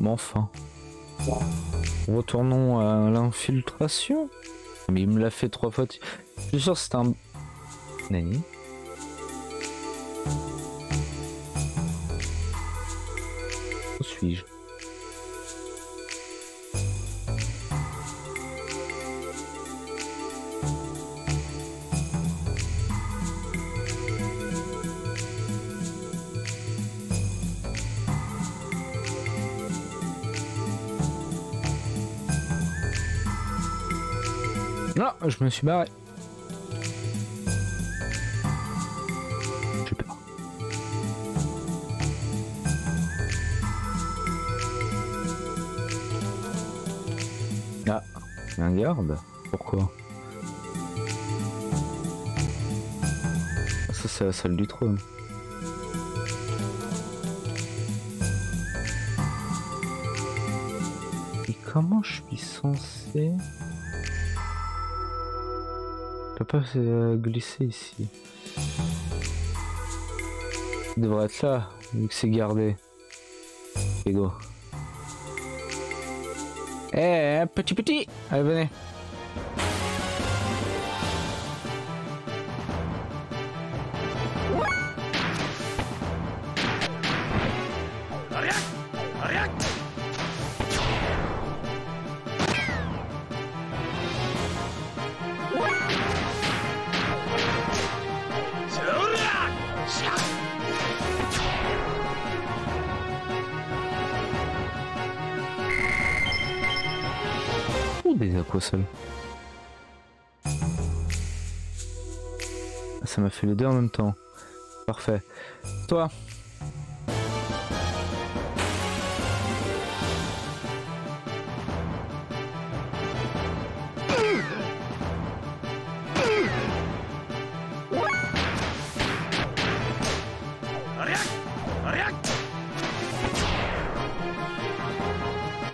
Mais enfin. Retournons à l'infiltration. Mais il me l'a fait trois fois. Je suis sûr c'est un... Nani Où suis-je? Je me suis barré. J'ai peur. Ah, un garde Pourquoi? Ça, c'est la salle du trône. Et comment je suis censé... Je peux pas glisser ici. Devrait être là, vu que c'est gardé. Ego. Eh, petit petit Allez, venez. Aquasols. Ça m'a fait les deux en même temps. Parfait. Toi?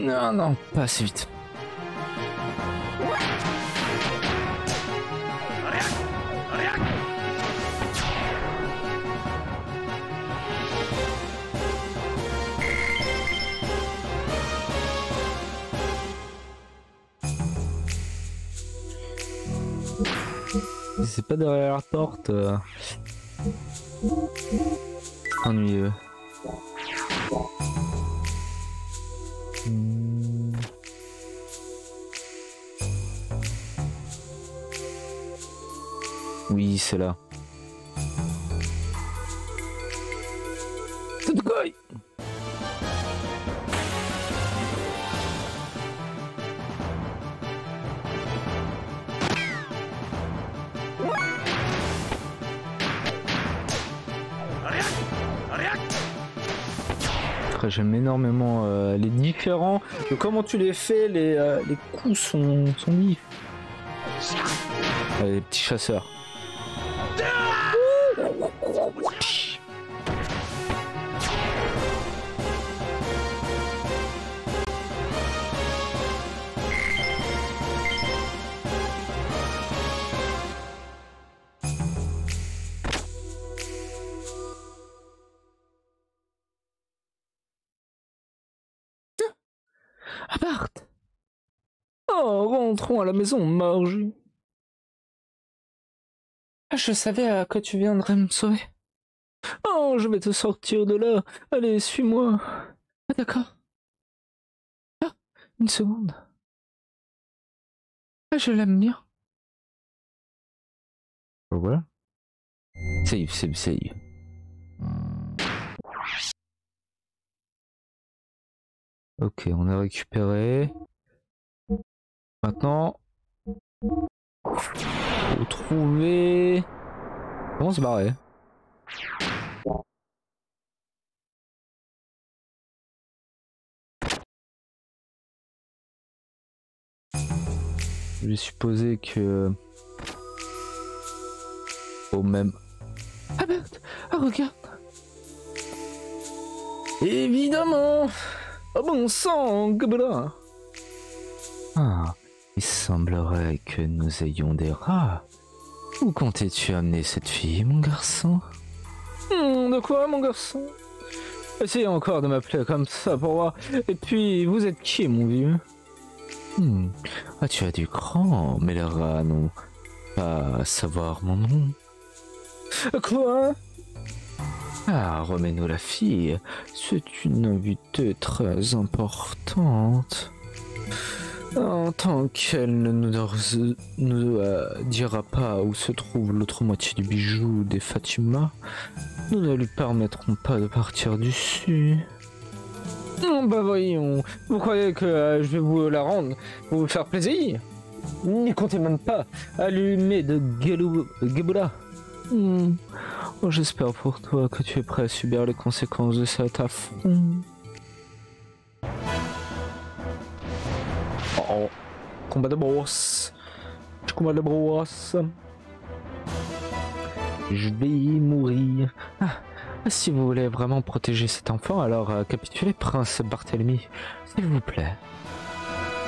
Non, non, pas assez vite. Derrière la porte. euh, Ennuyeux. Hmm. Oui, c'est là. Énormément euh, les différents. comment tu les fais, les, euh, les coups sont, sont vifs. Les petits chasseurs. À la maison, Margie. Ah, Je savais à quoi tu viendrais me sauver. Oh, je vais te sortir de là. Allez, suis-moi. Ah, d'accord. Ah, une seconde. Ah, je l'aime bien. Voilà. Save, save, save. Ok, on a récupéré. Maintenant, faut trouver. Comment se barrer? Je vais supposer que. Au même. Ah merde Ah regarde Évidemment Oh bon sang, gobelin Ah, il semblerait que nous ayons des rats. Où comptais-tu amener cette fille, mon garçon? Hmm, de quoi, mon garçon? Essayez encore de m'appeler comme ça pour voir. Et puis, vous êtes qui, mon vieux? Hmm. Ah, tu as du cran, mais les rats n'ont pas à savoir mon nom. Quoi? Ah, remets-nous la fille. C'est une invitée très importante. En tant qu'elle ne nous, nous euh, dira pas où se trouve l'autre moitié du bijou des Fatima, nous ne lui permettrons pas de partir dessus. Non, bah voyons, vous croyez que euh, je vais vous la rendre pour vous faire plaisir? N'y comptez même pas, allumer de Geboula. Hmm. Oh, J'espère pour toi que tu es prêt à subir les conséquences de cet affront. Oh, combat de brosse. Combat de brosse. Je vais mourir. Ah, si vous voulez vraiment protéger cet enfant, alors euh, capitulez, prince Barthélemy, s'il vous plaît.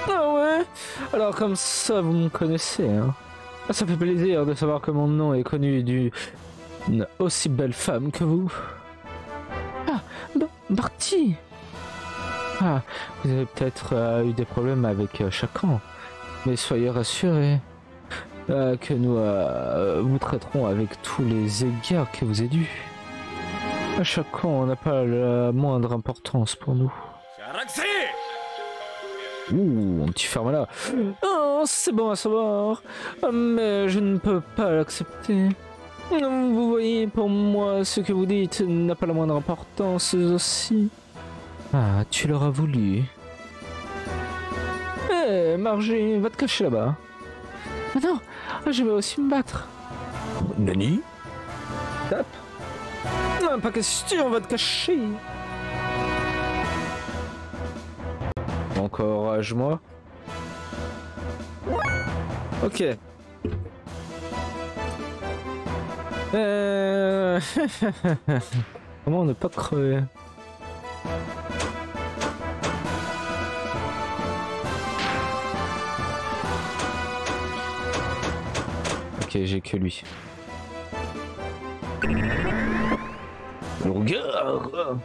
Ah ouais Alors comme ça, vous me connaissez, hein ah, Ça fait plaisir de savoir que mon nom est connu d'une aussi belle femme que vous. Ah, Barty ah, vous avez peut-être euh, eu des problèmes avec euh, chacun, mais soyez rassurés euh, que nous vous traiterons avec tous les égards que vous êtes dû. Chacun n'a pas la moindre importance pour nous. Ouh, un petit ferme là. Oh, c'est bon à savoir, mais je ne peux pas l'accepter. Vous voyez, pour moi, ce que vous dites n'a pas la moindre importance aussi. Ah, tu l'auras voulu. Eh, Margie, va te cacher là-bas. Ah non, je vais aussi me battre. Nani? Tape. Non, pas question, va te cacher. Encourage-moi. Ok. Euh... Comment ne pas crever? Ok, j'ai que lui. Le regard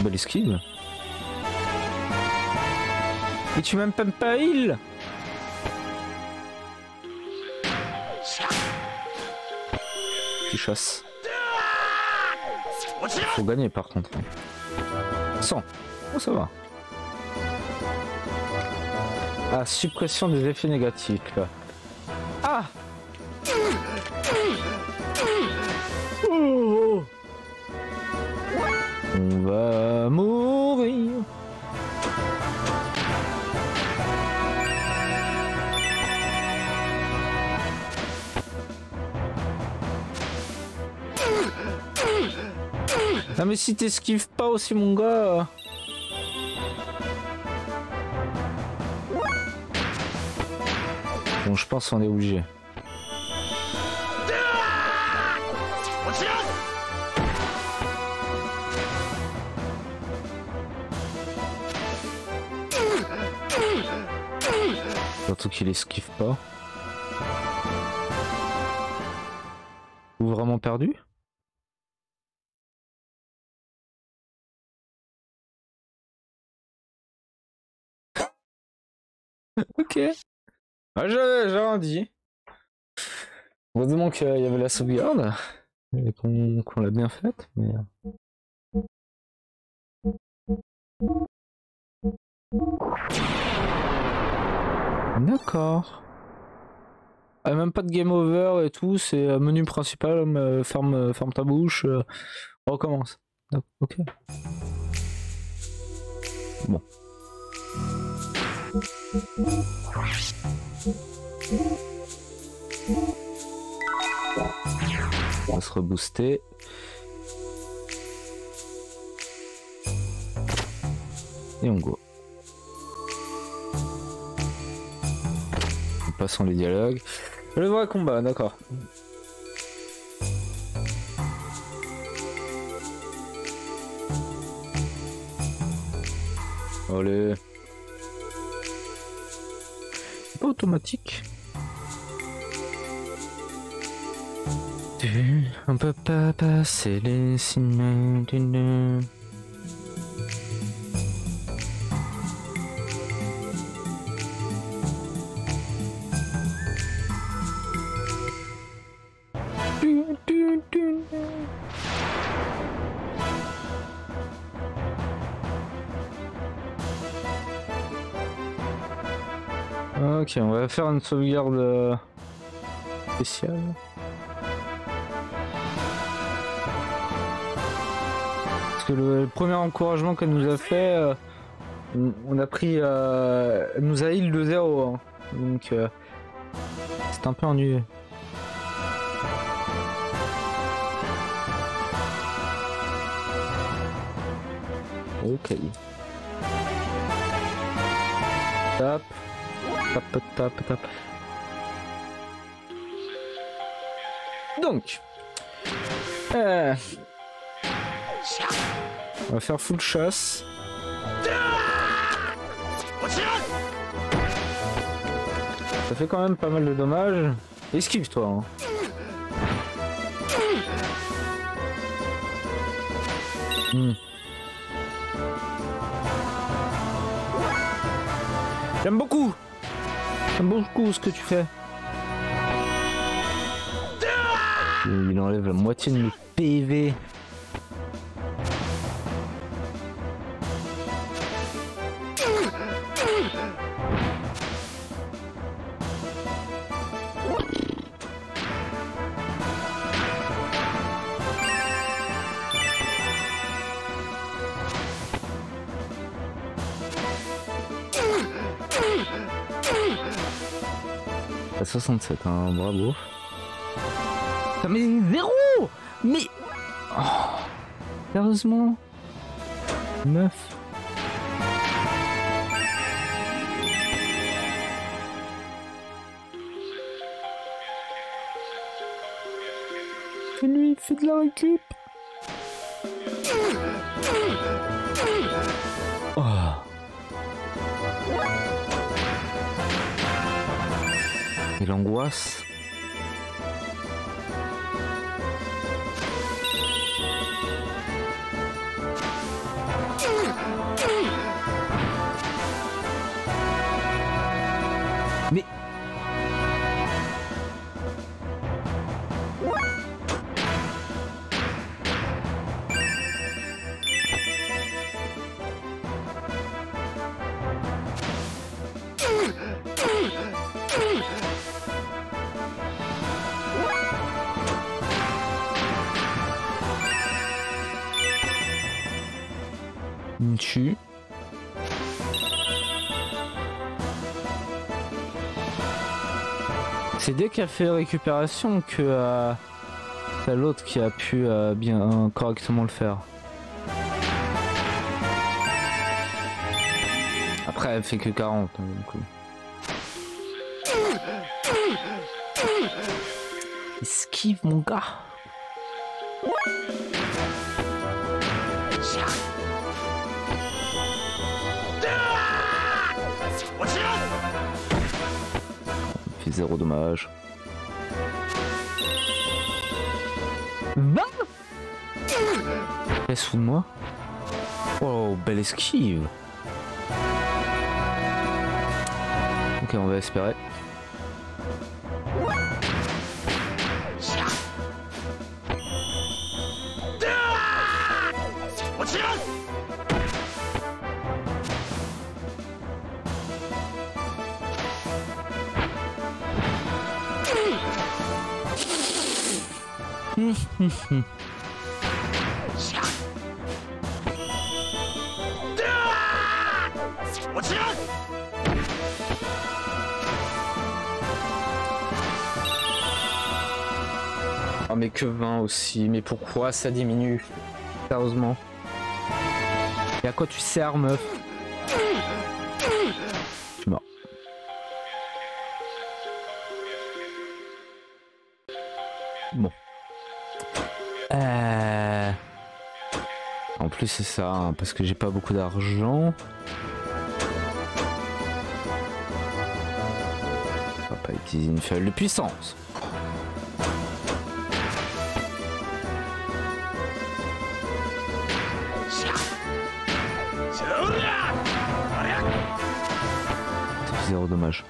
Belle esquive. Et tu m'aimes pas il Qui chasse. Faut gagner par contre. 100. Oh, ça va. Ah, suppression des effets négatifs. Ah oh. On va mourir. Ah mais si t'esquives pas aussi mon gars Je pense qu'on est obligé. Surtout qu'il esquive pas. Ou vraiment perdu? Ok. Ah, j'avais dit. Heureusement qu'il y avait la sauvegarde et qu'on l'a bien faite, mais. D'accord. Ah, même pas de game over et tout, c'est euh, menu principal, euh, ferme, euh, ferme ta bouche, recommence. Ok. Bon. On va se rebooster. Et on go. Passons les dialogues. Le vrai combat, d'accord. Allez automatique. On peut pas passer les signes d'une. On va faire une sauvegarde euh, spéciale. Parce que le, premier encouragement qu'elle nous a fait, euh, on, a pris... Euh, elle nous a heal de 0. Hein. Donc c'est un peu ennuyeux. Ok. Top, top. Donc. Euh, on va faire full chasse. Ça fait quand même pas mal de dommages. Esquive toi. Hein. Hmm. J'aime beaucoup J'aime beaucoup ce que tu fais. Il enlève la moitié de mes PV. 67, hein, bravo. Mais zéro! Mais... Oh, sérieusement? 9 lui, fait de la récup l'angoisse. C'est dès qu'il a fait récupération que euh, l'autre qui a pu euh, bien correctement le faire. Après elle fait que 40 hein, Esquive mon gars zéro dommage. Bah Laisse sous de moi. Oh, belle esquive. Ok, on va espérer. Oh mais que 20 aussi, mais pourquoi ça diminue Sérieusement? Et à quoi tu sers meuf? c'est ça, hein, parce que j'ai pas beaucoup d'argent. On va pas utiliser une feuille de puissance. Zéro dommage.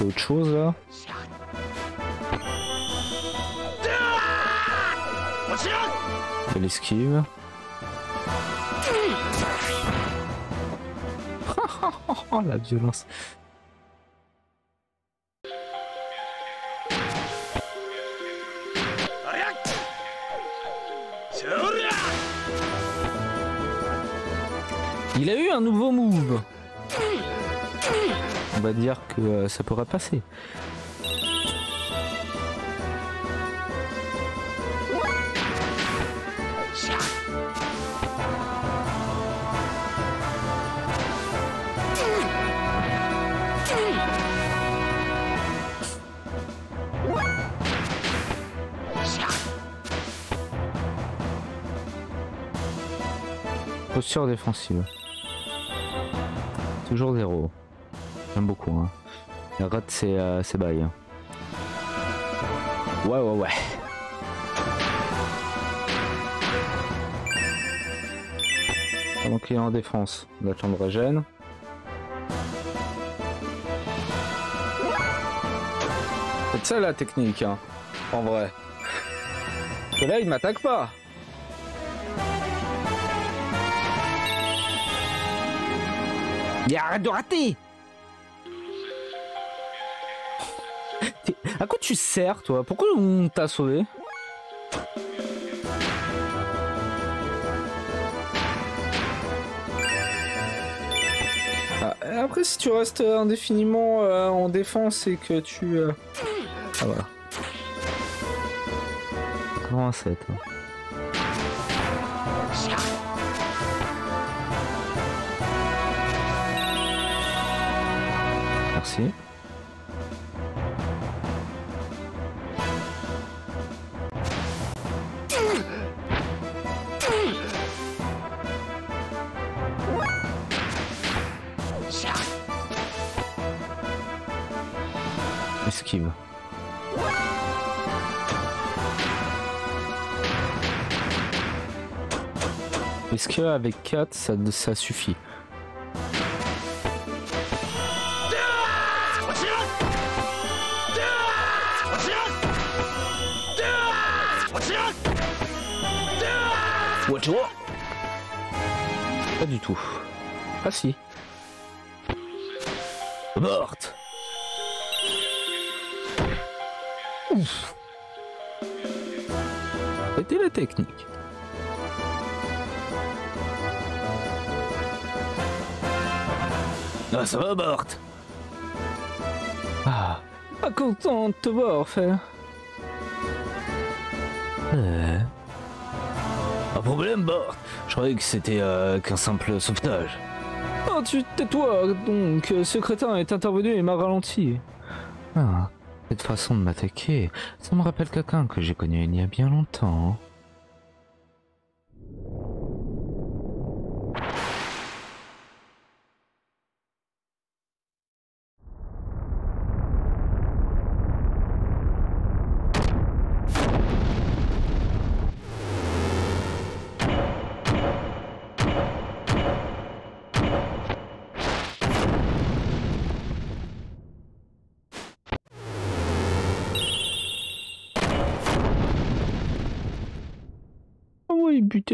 Autre chose là. De l'esquive. Oh la violence. Il a eu un nouveau move. On va dire que euh, ça pourra passer. Posture défensive. Toujours zéro. J'aime beaucoup. Hein. La rate c'est euh, bail. Ouais ouais ouais. Pendant qu'il est en défense, attend de régène. C'est ça la technique, hein, en vrai. Parce là, il m'attaque pas. Mais arrête de rater À quoi tu sers, toi? Pourquoi on t'a sauvé? Ah, Après, si tu restes indéfiniment euh, en défense et que tu... euh, Ah voilà. 87. hein. Merci. Est-ce qu'avec 4, ça, ça suffit? Pas du tout. Ah si. Morte Ouf C'était la technique. Ah ça va morte Ah, pas content de te voir faire. De problème, Bart. Je croyais que c'était euh, qu'un simple sauvetage. Oh, tu tais-toi, donc. euh, Ce crétin est intervenu et m'a ralenti. Ah, cette façon de m'attaquer, ça me rappelle quelqu'un que j'ai connu il y a bien longtemps.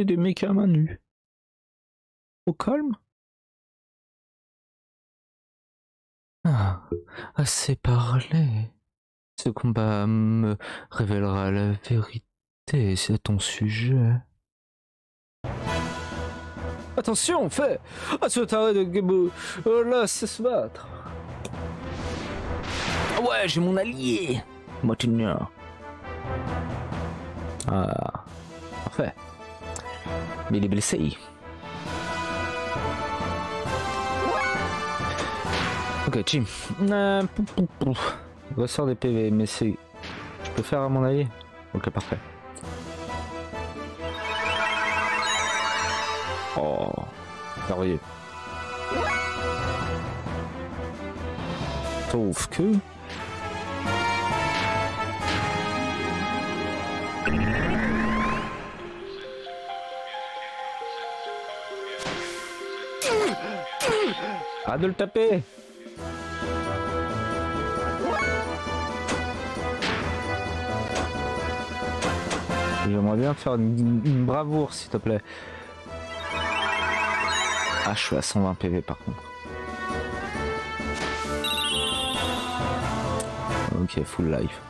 Des mecs à main nue. Au calme? Ah, assez parlé. Ce combat me révélera la vérité c'est ton sujet. Attention, fais Ah, ce taré de Gebo Oh là, c'est se battre Ah Ouais, j'ai mon allié Motignon. Ah, parfait. Est blessé. Ok, Jim. Euh, ressort des PV, mais c'est... Je peux faire à mon avis Ok, parfait. Oh, merveilleux. Sauf que... Arrête de le taper J'aimerais bien faire une bravoure s'il te plaît. Ah je suis à 120 PV par contre. Ok full life.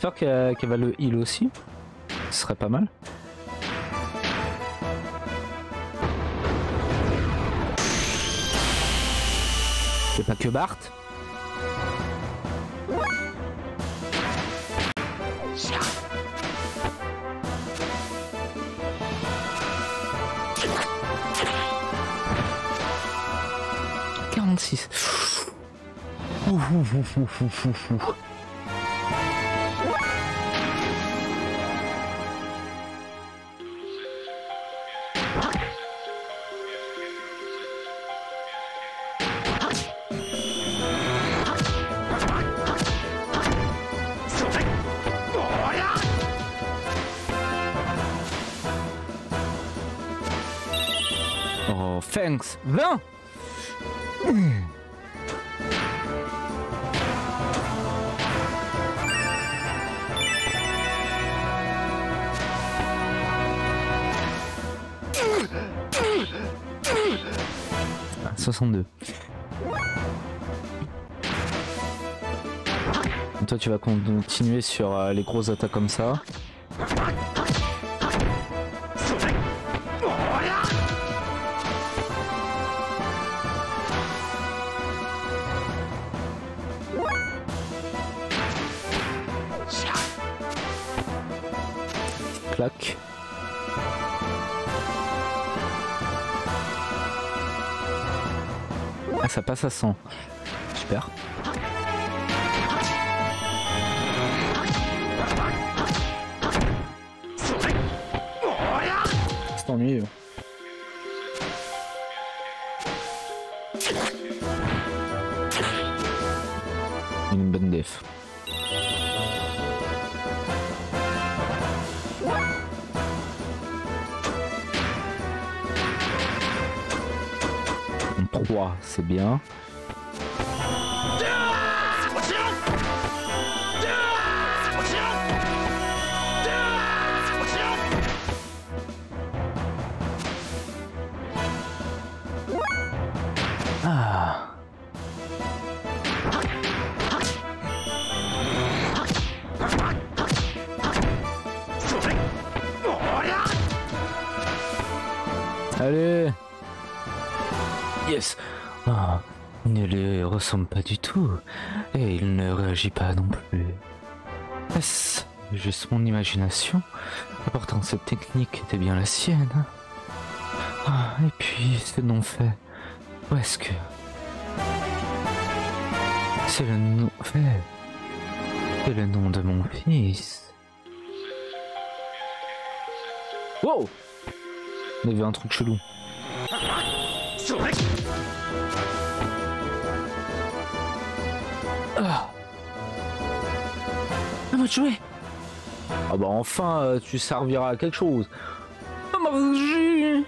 J'espère qu'elle va le heal aussi. Ce serait pas mal. C'est pas que Bart. « 46. Thanks. 20 Ah, 62. Toi, tu vas continuer sur euh, les grosses attaques comme ça. Ah, ça passe à 100. Super. C'est ennuyeux. Une bonne def. 3, c'est bien. Ressemble pas du tout. Et il ne réagit pas non plus. Est-ce juste mon imagination? Pourtant cette technique était bien la sienne. Ah, et puis c'est non fait. Où est-ce que... C'est le nom fait. C'est le nom de mon fils. Wow On a vu un truc chelou. Ah Ah, moi de jouer Ah bah enfin, euh, tu serviras à quelque chose. Ah, Margie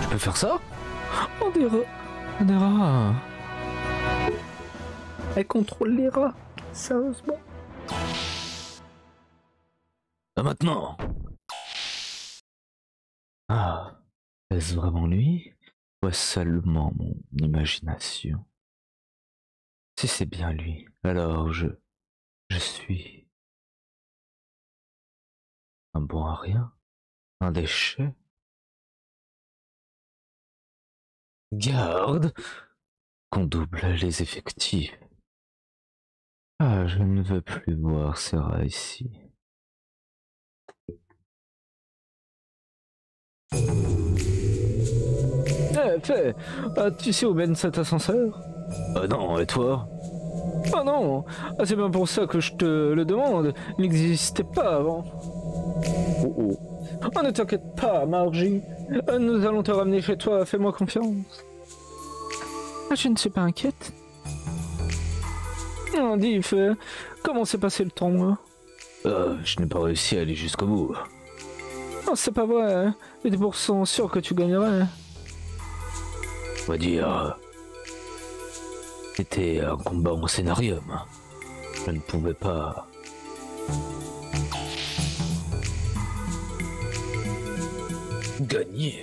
Je peux faire ça? On rats. On rats. Elle contrôle les rats. Sérieusement. Ah, maintenant Ah, est-ce vraiment lui Ou est-ce seulement mon imagination? Si c'est bien lui, alors je... Je suis... Un bon à rien Un déchet Garde qu'on double les effectifs. Ah, je ne veux plus voir Sarah ici. Fais Tu sais où mène cet ascenseur Ah non, et toi Ah non ah, C'est bien pour ça que je te le demande. Il n'existait pas avant. Oh oh. Oh, ne t'inquiète pas, Margie. Euh, nous allons te ramener chez toi, fais-moi confiance. Ah, je ne suis pas inquiète. Oh, Diff, comment s'est passé le temps, moi euh, Je n'ai pas réussi à aller jusqu'au bout. Oh, c'est pas vrai. J'étais pourcent sûr que tu gagnerais. Va dire. C'était un combat en scénarium. Je ne pouvais pas. Gagner.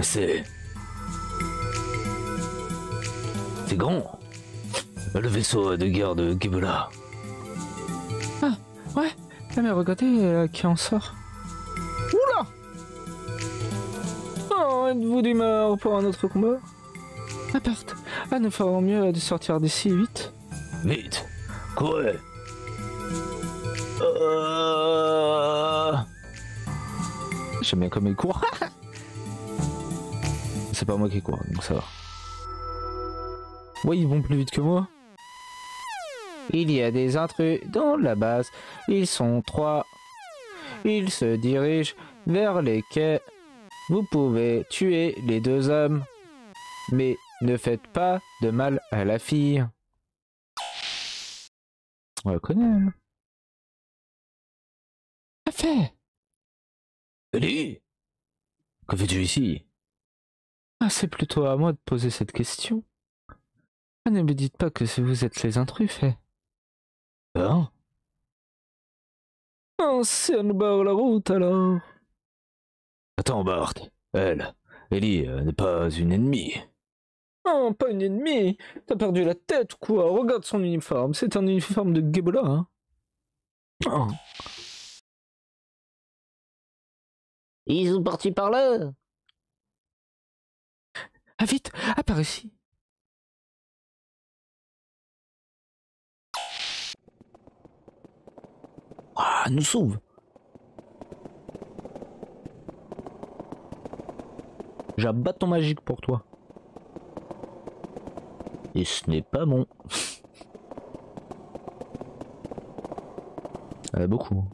C'est. C'est grand. Le vaisseau de guerre de Gibela. Ah, ouais. Mais regardez euh, qui en sort. Oula Oh, êtes-vous d'humeur pour un autre combat? Aparte. Ah, nous ferons mieux de sortir d'ici vite. Vite Courez euh... J'aime bien comme il court. C'est pas moi qui cours, donc ça va. Ouais, ils vont plus vite que moi. Il y a des intrus dans la base. Ils sont trois. Ils se dirigent vers les quais. Vous pouvez tuer les deux hommes. Mais ne faites pas de mal à la fille. On la connaît. Fait Ellie Que fais-tu ici? Ah, c'est plutôt à moi de poser cette question. Ah, ne me dites pas que vous êtes les intrus, fait. Elle nous barre la route alors. Attends, Bart. Elle, Ellie, euh, n'est pas une ennemie. Oh, pas une ennemie T'as perdu la tête ou quoi Regarde son uniforme, c'est un uniforme de Gebola, hein oh. Ils sont partis par là Ah vite, ah par ici Ah, nous sauve. J'ai un bâton magique pour toi. Et ce n'est pas bon. A beaucoup.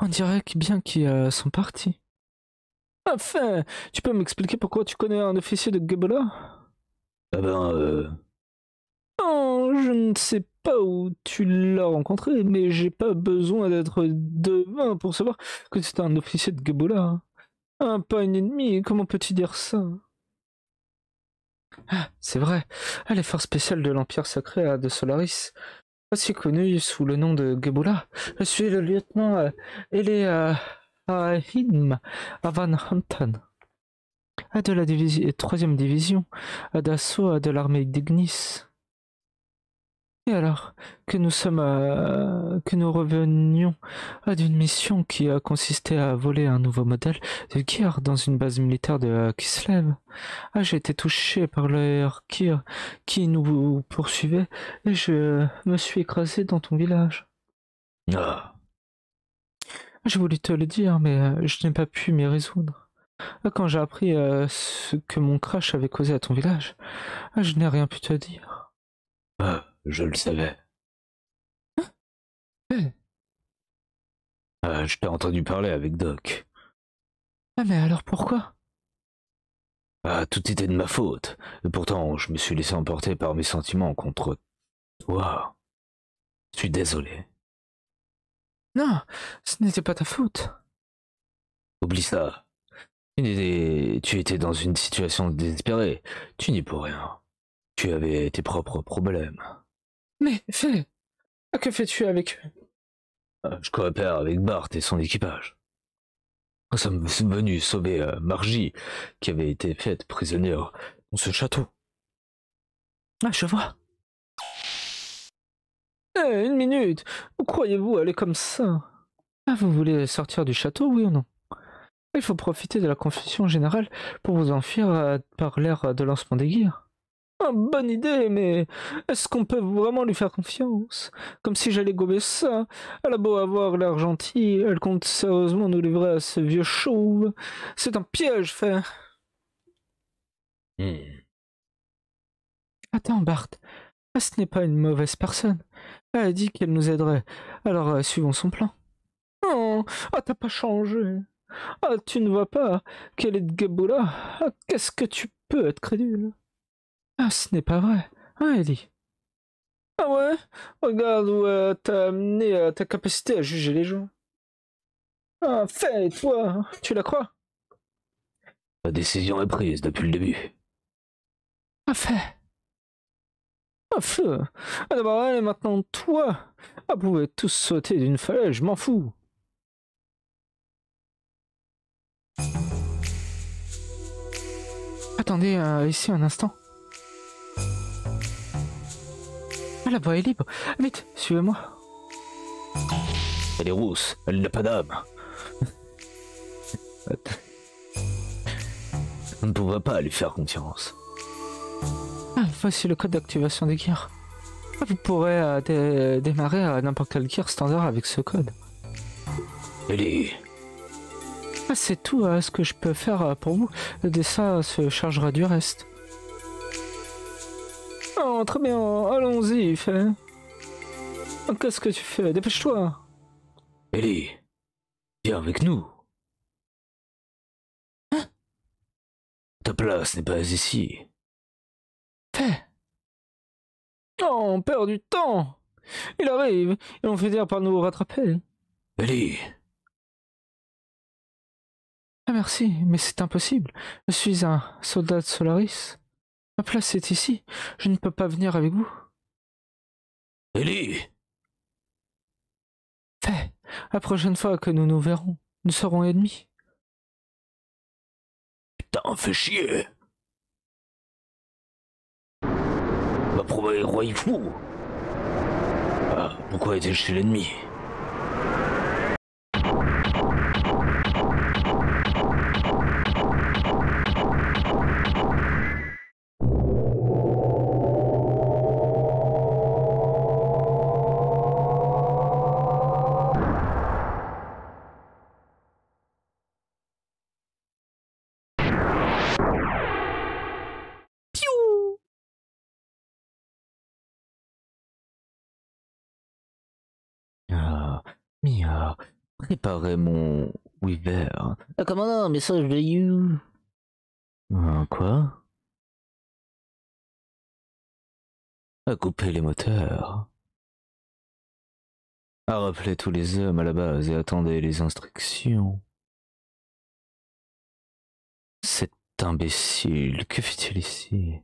On dirait bien qu'ils euh, sont partis. Enfin, tu peux m'expliquer pourquoi tu connais un officier de Gebola? Ah ben, euh... Oh, je ne sais pas où tu l'as rencontré, mais j'ai pas besoin d'être devin pour savoir que c'est un officier de Gebola. Un pas une ennemie, comment peux-tu dire ça? Ah, c'est vrai, ah, les forces spéciales de l'Empire sacré de Solaris aussi connu sous le nom de Gebula. Je suis le lieutenant euh, Ele Ahim Van Hunten de la troisième division d'assaut de l'armée d'Ignis. Et alors que nous sommes euh, que nous revenions d'une mission qui a consisté à voler un nouveau modèle de Gear dans une base militaire de Kislev. Ah, j'ai été touché par le Kir qui nous poursuivait et je me suis écrasé dans ton village. Ah. J'ai voulu te le dire, mais euh, je n'ai pas pu m'y résoudre. Quand j'ai appris euh, ce que mon crash avait causé à ton village, je n'ai rien pu te dire. Ah. Je le savais. Hein euh, je t'ai entendu parler avec Doc. Ah mais alors pourquoi? Ah, tout était de ma faute. Et pourtant, je me suis laissé emporter par mes sentiments contre toi. Je suis désolé. Non, ce n'était pas ta faute. Oublie ça. Tu étais dans une situation désespérée. Tu n'y pour rien. Tu avais tes propres problèmes. Mais fais Que fais-tu avec eux? Euh, Je coopère avec Bart et son équipage. Nous sommes venus sauver euh, Margie, qui avait été faite prisonnière dans ce château. Ah, je vois. Eh, une minute. Où croyez-vous aller comme ça? Ah, vous voulez sortir du château, oui ou non? Il faut profiter de la confusion générale pour vous enfuir euh, par l'air de lancement des guerres. Ah, bonne idée, mais est-ce qu'on peut vraiment lui faire confiance? Comme si j'allais gober ça. Elle a beau avoir l'air gentille, elle compte sérieusement nous livrer à ce vieux chauve. C'est un piège, fait. Hmm. Attends, Bart. Ah, ce n'est pas une mauvaise personne. Elle a dit qu'elle nous aiderait. Alors, euh, suivons son plan. Oh, ah, t'as pas changé. Ah, tu ne vois pas qu'elle est de Gaboula ah, Qu'est-ce que tu peux être crédule? Ah, ce n'est pas vrai. Hein, Ellie Ah ouais? Regarde où euh, t'as amené euh, ta capacité à juger les gens. Ah, fais, toi Tu la crois? La décision est prise depuis le début. Ah, fait Ah, feu Ah, d'abord elle et maintenant toi Ah, vous pouvez tous sauter d'une falaise, je m'en fous Attendez, euh, ici un instant. Ah, la voie est libre. Vite, suivez-moi. Elle est rousse, elle n'a pas d'âme. On ne pourra pas lui faire confiance. Ah, voici le code d'activation des gears. Ah, vous pourrez euh, démarrer à n'importe quel gear standard avec ce code. Ellie. Ah, c'est tout euh, ce que je peux faire euh, pour vous. Le dessin se chargera du reste. Oh, très bien, allons-y, fais. Oh, qu'est-ce que tu fais? Dépêche-toi. Ellie, viens avec nous. Hein? Ta place n'est pas ici. Fais. Oh, on perd du temps. Il arrive, et on fait dire par nous rattraper. Ellie. Ah merci, mais c'est impossible. Je suis un soldat de Solaris. Ma place est ici. Je ne peux pas venir avec vous. Ellie Fais. La prochaine fois que nous nous verrons, nous serons ennemis. Putain, fais chier Va prouver roi fou Ah, pourquoi était-je chez l'ennemi? Préparez mon Weaver. Ah, commandant, message de You. Euh, quoi? À couper les moteurs. À rappeler tous les hommes à la base et attendez les instructions. Cet imbécile, que fait-il ici?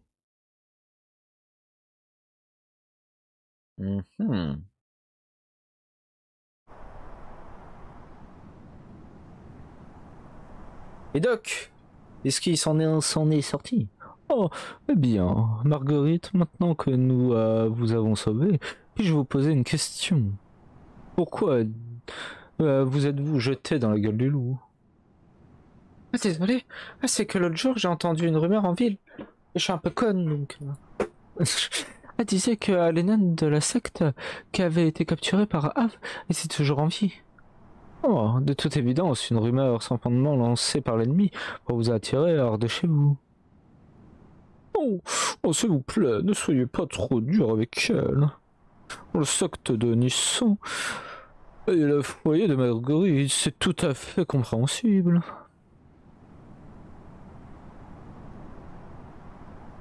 Mm Et Doc Est-ce qu'il s'en est, sorti? Oh, eh bien, Marguerite, maintenant que nous euh, vous avons sauvé, puis-je vous poser une question? Pourquoi euh, vous êtes-vous jeté dans la gueule du loup? Ah, Désolé, c'est que l'autre jour j'ai entendu une rumeur en ville. Je suis un peu conne donc. Euh. Elle disait que Lennon de la secte qui avait été capturé par Ave était toujours en vie. Oh, de toute évidence, une rumeur sans fondement lancée par l'ennemi pour vous attirer hors de chez vous. Oh, oh s'il vous plaît, ne soyez pas trop dur avec elle. Le secte de Nissan et le foyer de Marguerite, c'est tout à fait compréhensible.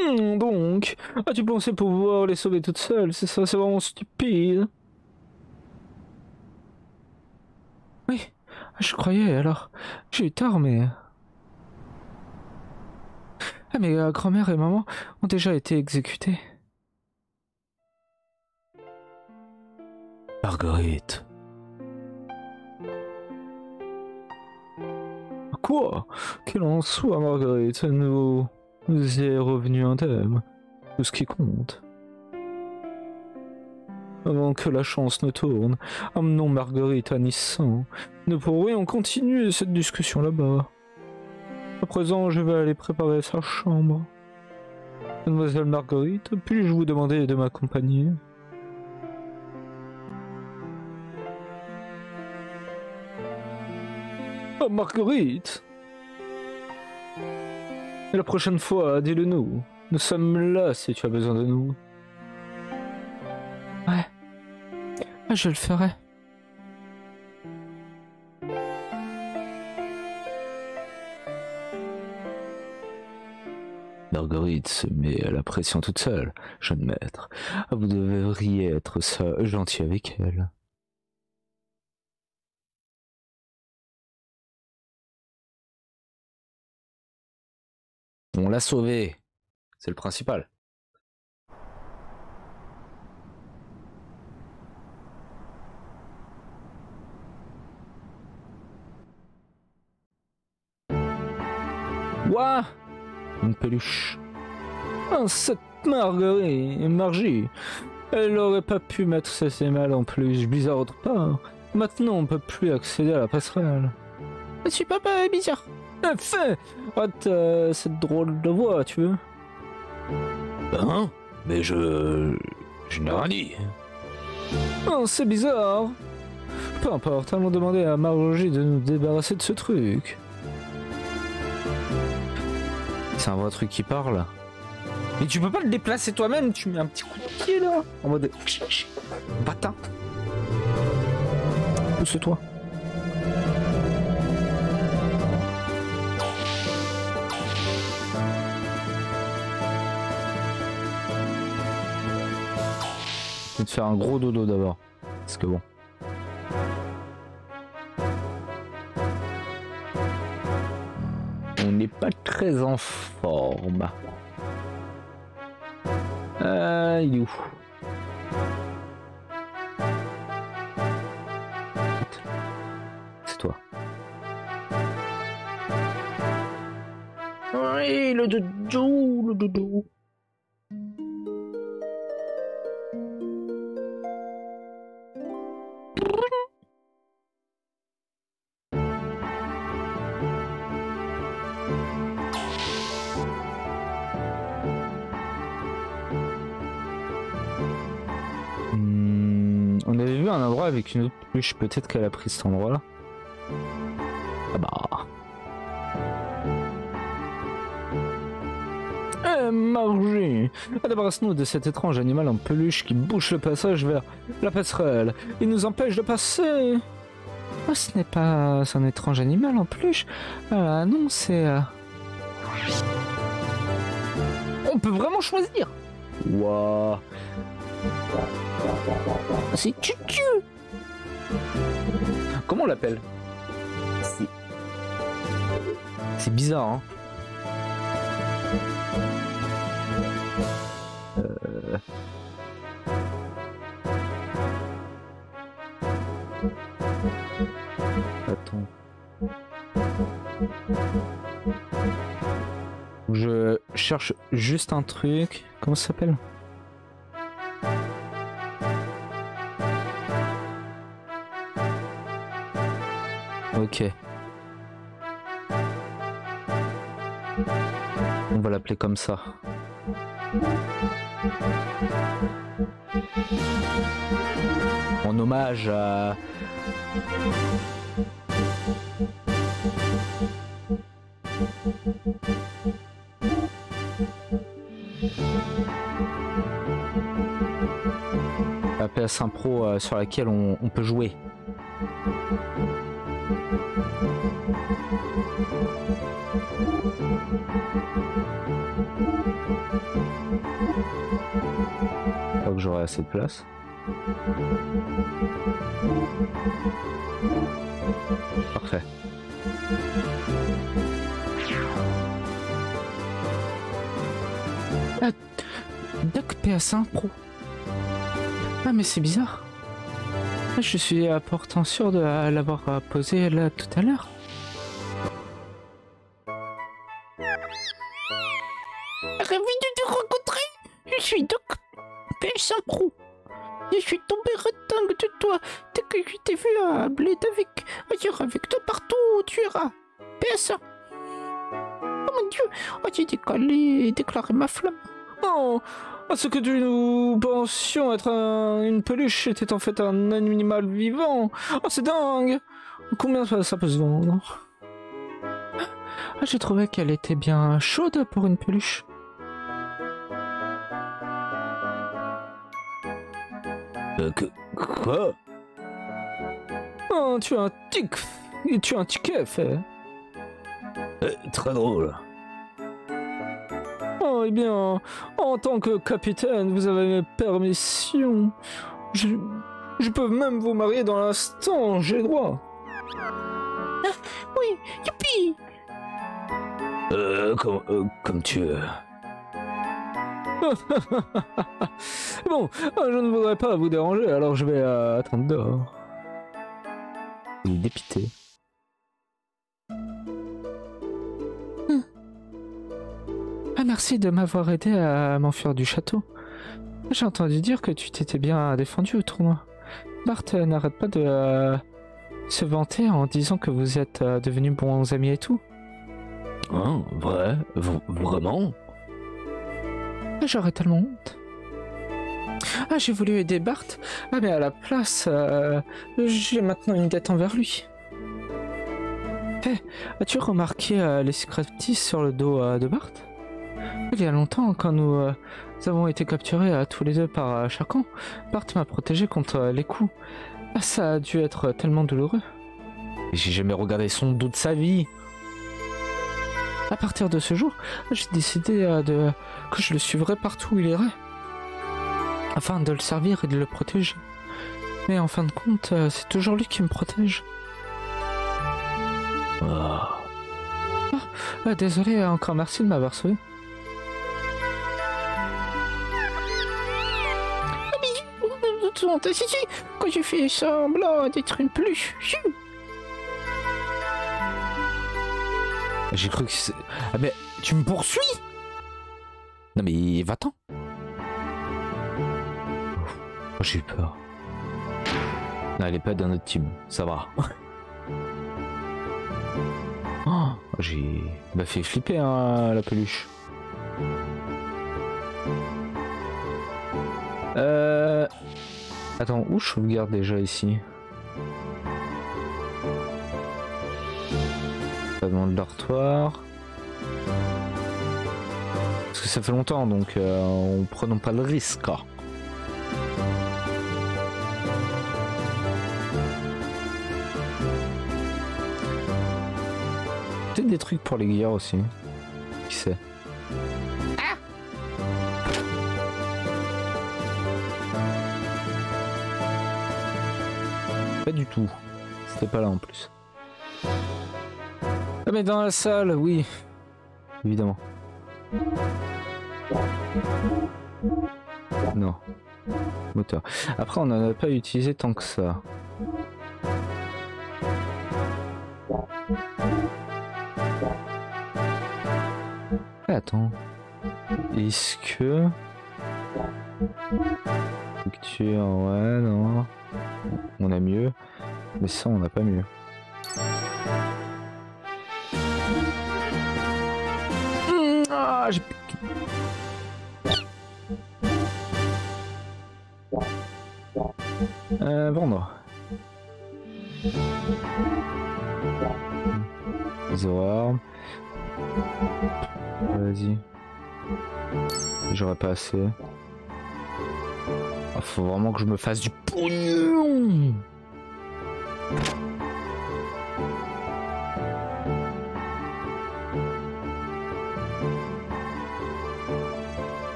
Hmm, donc, as-tu pensé pouvoir les sauver toutes seules? C'est ça, c'est vraiment stupide. Oui, je croyais alors. J'ai eu tort, mais. Ah, mais euh, grand-mère et maman ont déjà été exécutées. Marguerite. quoi? Qu'il en soit, Marguerite, nous, nous y est revenu un thème. Tout ce qui compte. Avant que la chance ne tourne, amenons Marguerite à Nissan. Nous pourrions continuer cette discussion là-bas. À présent, je vais aller préparer sa chambre. Mademoiselle Marguerite, puis-je vous demander de m'accompagner? Oh, Marguerite Et la prochaine fois, dis-le nous. Nous sommes là si tu as besoin de nous. Je le ferai. Marguerite se met à la pression toute seule, jeune maître. Vous devriez être ça, gentil avec elle. On l'a sauvé. C'est le principal. Une peluche. Ah, cette Marguerite, Margie. Elle aurait pas pu mettre ses mal en plus, bizarre autre part. Maintenant, on peut plus accéder à la passerelle. Je suis pas pas bizarre. Fait Hâte, euh, cette drôle de voix, tu veux? Hein Mais je. Je n'ai rien dit. Oh, c'est bizarre. Peu importe, allons demander à Margie de nous débarrasser de ce truc. C'est un vrai truc qui parle. Mais tu peux pas le déplacer toi-même, tu mets un petit coup de pied là, en mode bâtin. Pousse-toi. Je vais te faire un gros dodo d'abord. Parce que bon. Très en forme. Euh, peut-être qu'elle a pris cet endroit-là. Ah bah. Eh Margie Débarrasse-nous de cet étrange animal en peluche qui bouche le passage vers la passerelle. Il nous empêche de passer. Oh, ce n'est pas un étrange animal en peluche. Ah non, c'est... euh, On peut vraiment choisir Waouh C'est Tutu Comment on l'appelle? C'est- C'est bizarre, hein Euh. Attends. Je cherche juste un truc. Comment ça s'appelle? On va l'appeler comme ça. En hommage à... la PS1 Pro euh, sur laquelle on peut jouer. Crois que j'aurai assez de place. Parfait. Ah, Doc PS1 Pro. Ah mais c'est bizarre. Je suis à pourtant sûr de euh, l'avoir euh, posé là tout à l'heure. Ravi de te rencontrer. Je suis donc PS Pro. Je suis tombé retingue de toi dès que je t'ai vu à Bled avec. Ailleurs avec toi partout où tu iras. PS. Oh mon dieu, oh, j'ai décalé et déclaré ma flamme. Oh, ce que nous pensions être un- une peluche était en fait un animal vivant. Oh, c'est dingue. Combien ça, ça peut se vendre? Ah, J'ai trouvé qu'elle était bien chaude pour une peluche. Euh, que, quoi? Oh, tu as un tic. Tu as un ticket, fait. Euh, Très drôle. Eh bien, en tant que capitaine, vous avez mes permissions. Je, je peux même vous marier dans l'instant, j'ai droit. oui, youpi Euh, comme, euh, comme tu veux. Bon, euh, je ne voudrais pas vous déranger, alors je vais euh, attendre dehors. Il est dépité. Merci de m'avoir aidé à m'enfuir du château. J'ai entendu dire que tu t'étais bien défendu au tournoi. Bart euh, n'arrête pas de euh, se vanter en disant que vous êtes euh, devenus bons amis et tout. Hein, vrai? Vraiment? J'aurais tellement honte. Ah, j'ai voulu aider Bart. Ah, mais à la place, euh, j'ai maintenant une dette envers lui. Eh, as-tu remarqué les cicatrices sur le dos de Bart? Il y a longtemps, quand nous, euh, nous avons été capturés euh, tous les deux par euh, Chacan, Bart m'a protégé contre euh, les coups. Ah, ça a dû être tellement douloureux. Et J'ai jamais regardé son dos de sa vie. À partir de ce jour, j'ai décidé euh, de que je le suivrai partout où il irait, afin de le servir et de le protéger. Mais en fin de compte, euh, c'est toujours lui qui me protège. Ah, Ah, désolé, encore merci de m'avoir sauvé. Quand j'ai fait semblant d'être une peluche. J'ai cru que c'est... Ah mais tu me poursuis? Non mais va-t'en. J'ai eu peur. Non, elle est pas dans notre team, ça va. Oh, j'ai m'a fait flipper hein, la peluche. Euh... Attends, où je sauvegarde déjà ici Ça demande le dortoir. Parce que ça fait longtemps, donc euh, on prenons pas le risque. hein. Peut-être des trucs pour les guillards aussi. Qui sait? Du tout. C'était pas là en plus. Ah mais dans la salle, oui. Évidemment. Non. Moteur. Après on en a pas utilisé tant que ça. Eh, attends. Est-ce que... Lecture, ouais, non. On a mieux. Mais ça, on n'a pas mieux. Mmh, ah, j'ai. Euh, vendre. Vas-y. J'aurais pas assez. Ah, faut vraiment que je me fasse du pognon.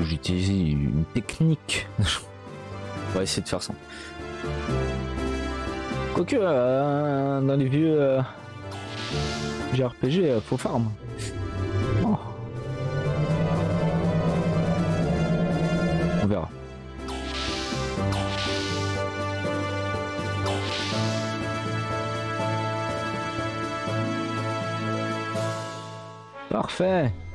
J'utilise une technique. On va essayer de faire ça. Quoique, euh, dans les vieux euh, JRPG, euh, faut farm. Parfait.